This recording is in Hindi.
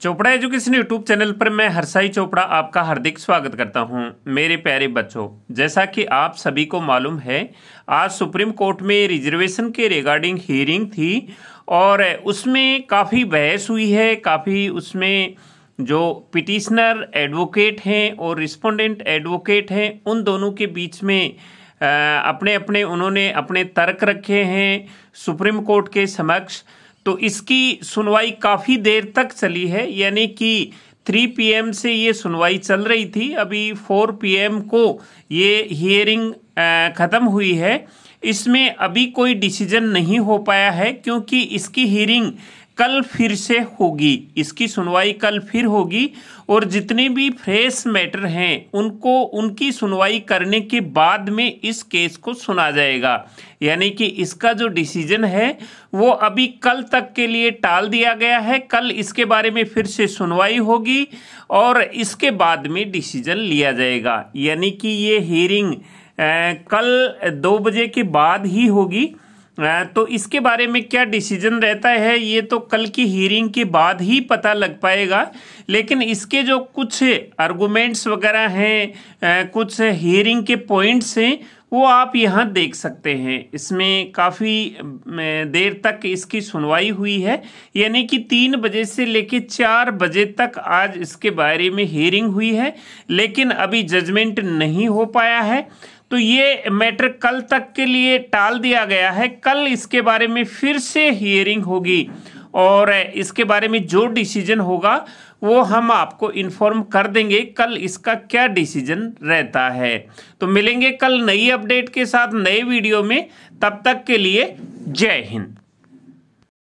चोपड़ा एजुकेशन यूट्यूब चैनल पर मैं हरसाई चोपड़ा आपका हार्दिक स्वागत करता हूँ। मेरे प्यारे बच्चों, जैसा कि आप सभी को मालूम है, आज सुप्रीम कोर्ट में रिजर्वेशन के रिगार्डिंग हियरिंग थी और उसमें काफ़ी बहस हुई है, काफ़ी उसमें जो पिटिशनर एडवोकेट हैं और रिस्पोंडेंट एडवोकेट हैं, उन दोनों के बीच में अपने अपने उन्होंने अपने तर्क रखे हैं। सुप्रीम कोर्ट के समक्ष तो इसकी सुनवाई काफ़ी देर तक चली है, यानी कि 3 पीएम से ये सुनवाई चल रही थी। अभी 4 पीएम को ये हियरिंग ख़त्म हुई है। इसमें अभी कोई डिसीज़न नहीं हो पाया है, क्योंकि इसकी हियरिंग कल फिर से होगी। इसकी सुनवाई कल फिर होगी और जितने भी फ्रेश मैटर हैं, उनको, उनकी सुनवाई करने के बाद में इस केस को सुना जाएगा। यानी कि इसका जो डिसीज़न है, वो अभी कल तक के लिए टाल दिया गया है। कल इसके बारे में फिर से सुनवाई होगी और इसके बाद में डिसीज़न लिया जाएगा। यानी कि ये हियरिंग कल दो बजे के बाद ही होगी। तो इसके बारे में क्या डिसीज़न रहता है, ये तो कल की हियरिंग के बाद ही पता लग पाएगा। लेकिन इसके जो कुछ आर्गूमेंट्स वगैरह हैं कुछ हियरिंग के पॉइंट्स हैं, वो आप यहाँ देख सकते हैं। इसमें काफ़ी देर तक इसकी सुनवाई हुई है। यानी कि तीन बजे से लेकर चार बजे तक आज इसके बारे में हियरिंग हुई है। लेकिन अभी जजमेंट नहीं हो पाया है। तो ये मैटर कल तक के लिए टाल दिया गया है। कल इसके बारे में फिर से हियरिंग होगी और इसके बारे में जो डिसीज़न होगा, वो हम आपको इन्फॉर्म कर देंगे कल इसका क्या डिसीज़न रहता है। तो मिलेंगे कल नई अपडेट के साथ नए वीडियो में। तब तक के लिए जय हिंद।